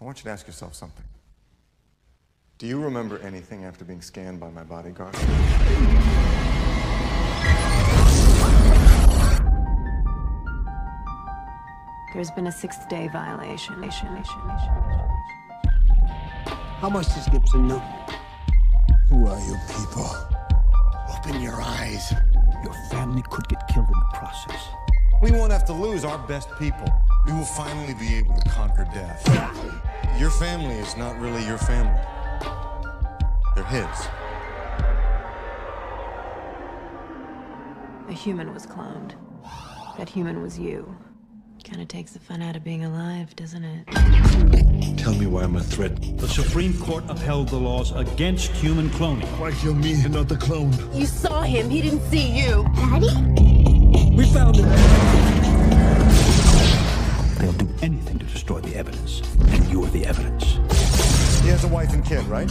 I want you to ask yourself something. Do you remember anything after being scanned by my bodyguard? There's been a Sixth Day violation. How much does Gibson know? Who are you people? Open your eyes. Your family could get killed in the process. We won't have to lose our best people. We will finally be able to conquer death. Your family is not really your family. They're his. A human was cloned. That human was you. Kinda takes the fun out of being alive, doesn't it? Tell me why I'm a threat. The Supreme Court upheld the laws against human cloning. Why kill me and not the clone? You saw him, he didn't see you. Daddy? We found him. And you're the evidence. He has a wife and kid, right?